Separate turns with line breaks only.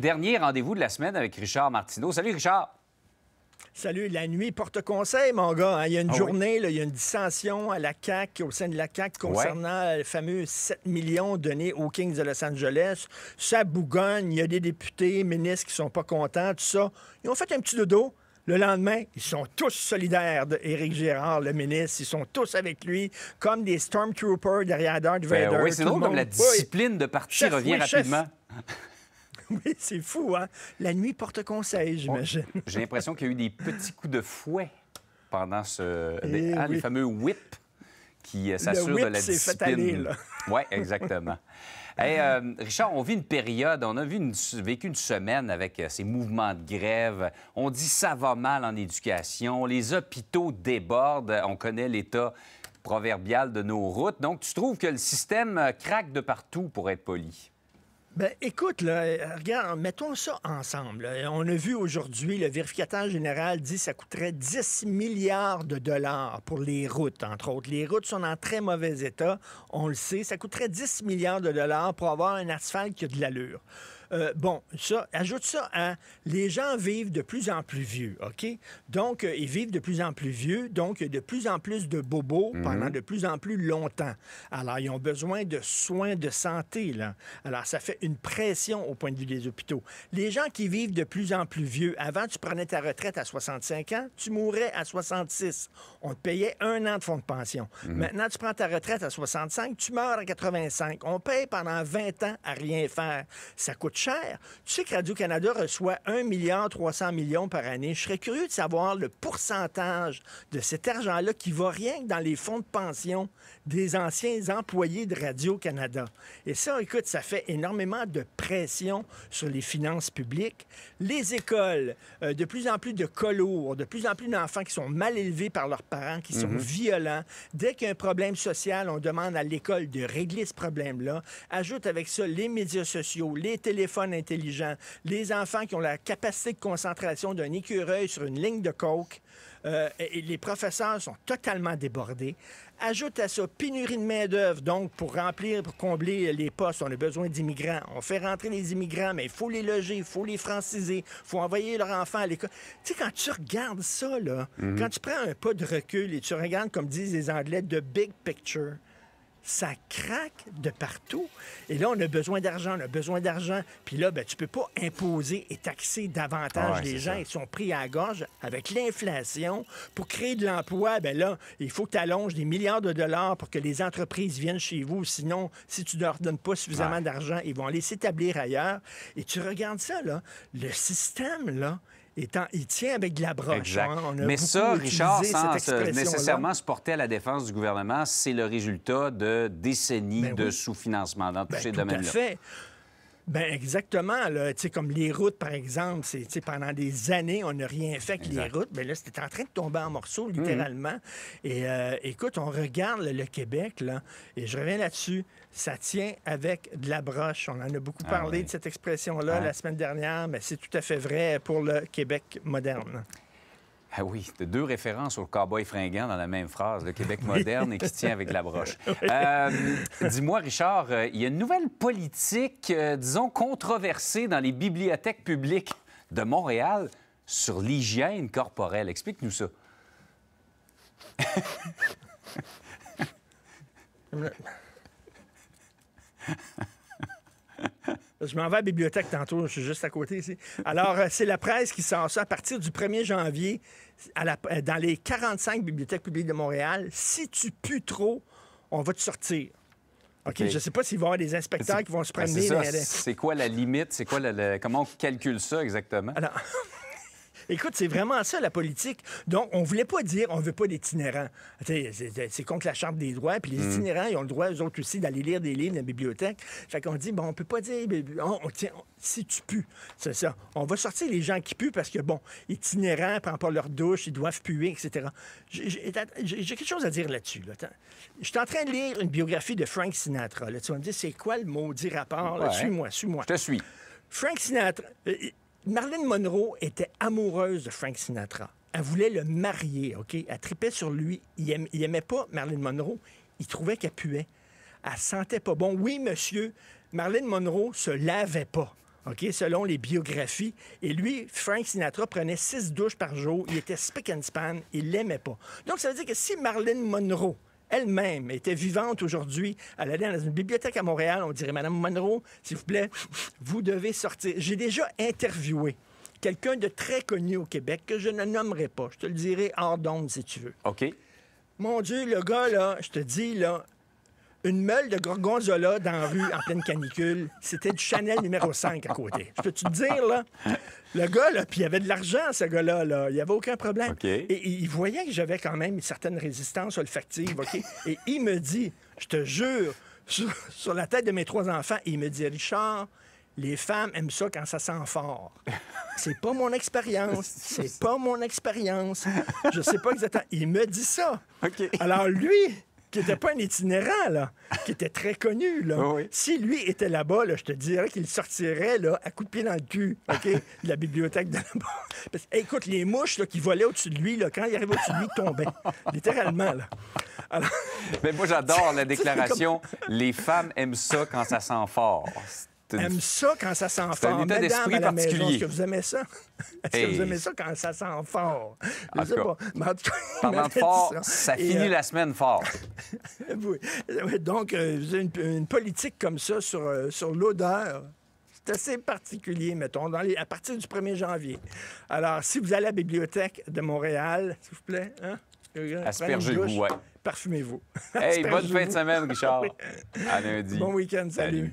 Dernier rendez-vous de la semaine avec Richard Martineau. Salut Richard.
Salut, la nuit porte conseil, mon gars. hein. Il y a une
Ah oui.
journée, là, il y a une dissension à la CAQ, au sein de la CAQ, concernant les fameux 7 millions donnés aux Kings de Los Angeles. Ça bougonne, il y a des députés, ministres qui sont pas contents, tout ça. Ils ont fait un petit dodo. Le lendemain, ils sont tous solidaires d'Éric Gérard, le ministre. Ils sont tous avec lui, comme des Stormtroopers derrière Darth
Ben
Vader.
oui, c'est
le
drôle comme la discipline de parti revient
oui,
rapidement.
oui, c'est fou, hein? La nuit porte conseil, j'imagine.
J'ai l'impression qu'il y a eu des petits coups de fouet pendant ce,
Eh
des- hein,
oui.
les fameux whip qui euh, s'assurent de la
fait
discipline.
aller, là.
Oui, exactement. Hey, euh, Richard, on vit une période, on a vu une- vécu une semaine avec euh, ces mouvements de grève. On dit ça va mal en éducation, les hôpitaux débordent, on connaît l'état proverbial de nos routes. Donc, tu trouves que le système craque de partout, pour être poli?
Ben, écoute, là, euh, regarde, mettons ça ensemble. On a vu aujourd'hui, le vérificateur général dit que ça coûterait 10 milliards de dollars pour les routes, entre autres. Les routes sont en très mauvais état, on le sait. Ça coûterait 10 milliards de dollars pour avoir un asphalte qui a de l'allure. Euh, bon, ça, ajoute ça à les gens vivent de plus en plus vieux, OK? Donc, euh, ils vivent de plus en plus vieux, donc il y a de plus en plus de bobos pendant de plus en plus longtemps. Alors, ils ont besoin de soins de santé, là. Alors, ça fait une pression au point de vue des hôpitaux. Les gens qui vivent de plus en plus vieux, avant, tu prenais ta retraite à 65 ans, tu mourrais à 66. On te payait un an de fonds de pension. Maintenant, tu prends ta retraite à 65, tu meurs à 85. On paye pendant 20 ans à rien faire. Ça coûte cher. Tu sais que Radio-Canada reçoit 1 milliard 300 millions par année. Je serais curieux de savoir le pourcentage de cet argent-là qui va rien que dans les fonds de pension des anciens employés de Radio-Canada. Et ça, écoute, ça fait énormément de pression sur les finances publiques. Les écoles, euh, de plus en plus de colours, de plus en plus d'enfants qui sont mal élevés par leurs parents, qui sont violents. Dès qu'il y a un problème social, on demande à l'école de régler ce problème-là. Ajoute avec ça les médias sociaux, les téléphones intelligents, les enfants qui ont la capacité de concentration d'un écureuil sur une ligne de coke. Euh, et les professeurs sont totalement débordés. Ajoute à ça pénurie de main-d'œuvre. Donc, pour remplir, pour combler les postes, on a besoin d'immigrants. On fait rentrer les immigrants, mais il faut les loger, il faut les franciser, il faut envoyer leurs enfants à l'école. Tu sais, quand tu regardes ça, là, quand tu prends un pas de recul et tu regardes, comme disent les Anglais, the big picture, ça craque de partout. Et là, on a besoin d'argent, on a besoin d'argent. Puis là, ben, tu peux pas imposer et taxer davantage
ouais,
les gens.
ça.
Ils sont pris à la gorge avec l'inflation. Pour créer de l'emploi, ben là, il faut que tu allonges des milliards de dollars pour que les entreprises viennent chez vous. Sinon, si tu ne leur donnes pas suffisamment
Ouais.
d'argent, ils vont aller s'établir ailleurs. Et tu regardes ça, là, le système, là, étant, il tient avec de la broche.
Exact.
hein. On a
Mais ça, Richard, sans
cette expression-là.
nécessairement se porter à la défense du gouvernement, c'est le résultat de décennies
Ben
de
oui.
sous-financement dans tous
Ben,
ces domaines-là.
Ben exactement. Là. Comme les routes, par exemple, c'est, pendant des années, on n'a rien fait avec les routes. Ben là, c'était en train de tomber en morceaux,
Mhm.
littéralement. Et euh, écoute, on regarde le, le Québec, là, et je reviens là-dessus, ça tient avec de la broche. On en a beaucoup
Ah
parlé
oui.
de cette expression-là la semaine dernière, mais c'est tout à fait vrai pour le Québec moderne.
Ah oui, deux références au cowboy fringant dans la même phrase, le Québec moderne et qui tient avec la broche. Euh, Dis-moi, Richard, euh, il y a une nouvelle politique, euh, disons, controversée dans les bibliothèques publiques de Montréal sur l'hygiène corporelle. Explique-nous ça.
Je m'en vais à la bibliothèque tantôt, je suis juste à côté ici. Alors, euh, c'est la presse qui sort ça à partir du 1er janvier à la- euh, dans les 45 bibliothèques publiques de Montréal. Si tu pues trop, on va te sortir. OK? Je ne sais pas s'il va y avoir des inspecteurs qui vont se
Ben,
promener.
c'est
les-
quoi la limite? C'est quoi le- comment on calcule ça exactement?
Alors, écoute, c'est vraiment ça la politique. Donc, on voulait pas dire on veut pas d'itinérants. C'est contre la charte des droits. Puis les
Mm.
itinérants, ils ont le droit, eux autres aussi, d'aller lire des livres dans la bibliothèque. Fait qu'on dit, bon, on peut pas dire, ben, on, on- tiens, on- si tu pues, c'est ça. On va sortir les gens qui puent parce que, bon, itinérants, prennent pas leur douche, ils doivent puer, etc. J'ai- quelque chose à dire là-dessus. Là. Je suis en train de lire une biographie de Frank Sinatra. Là. Tu vas me dire, c'est quoi le maudit rapport?
Ouais.
Suis-moi, suis-moi.
Je te suis.
Frank Sinatra. Marilyn Monroe était amoureuse de Frank Sinatra. Elle voulait le marier, OK? Elle tripait sur lui. Il aimait pas Marilyn Monroe. Il trouvait qu'elle puait. Elle sentait pas bon. Oui, monsieur, Marilyn Monroe se lavait pas. OK, selon les biographies. Et lui, Frank Sinatra prenait six douches par jour. Il était spick and span. Il l'aimait pas. Donc, ça veut dire que si Marilyn Monroe elle-même était vivante aujourd'hui, elle allait dans une bibliothèque à Montréal, on dirait Madame Monroe, s'il vous plaît, vous devez sortir. J'ai déjà interviewé quelqu'un de très connu au Québec que je ne nommerai pas. Je te le dirai hors d'onde si tu veux.
OK.
Mon Dieu, le gars, là, je te dis, là, une meule de gorgonzola dans la rue en pleine canicule, c'était du Chanel numéro 5 à côté. Je peux-tu te dire, là? Le gars, là, puis il avait de l'argent, ce gars-là, là. Il n'y avait aucun problème. Et il voyait que j'avais quand même une certaine résistance olfactive, OK? Et il me dit, je te jure, sur, sur la tête de mes trois enfants, il me dit, Richard, les femmes aiment ça quand ça sent fort. C'est pas mon expérience. C'est pas mon expérience. Je sais pas exactement. Il me dit ça. Alors lui, qui n'était pas un itinérant, là, qui était très connu, là,
Oui, oui.
si lui était là-bas, là, je te dirais qu'il sortirait là, à coups de pied dans le cul, OK, de la bibliothèque de là-bas. Écoute, les mouches là, qui volaient au-dessus de lui, là, quand il arrivait au-dessus de lui, ils tombaient. Littéralement, là. Alors,
Mais moi, j'adore la déclaration Les femmes aiment ça quand ça sent fort.
Aime ça quand ça sent
C'est un
fort.
état
Mesdames
d'esprit
à la maison,
particulier.
Est-ce que vous aimez ça? Est-ce que vous aimez ça quand ça sent fort? Je
En
sais pas. Mais en tout cas,
Parlant de fort, ça finit
euh,
la semaine fort.
Oui. Donc, euh, vous avez une, une politique comme ça sur, euh, sur l'odeur. C'est assez particulier, mettons, dans les- à partir du 1er janvier. Alors, si vous allez à la bibliothèque de Montréal, s'il vous plaît, hein,
Aspergez-vous, ouais.
Parfumez-vous.
Hey, bonne fin de semaine, Richard. À lundi.
Bon week-end, salut.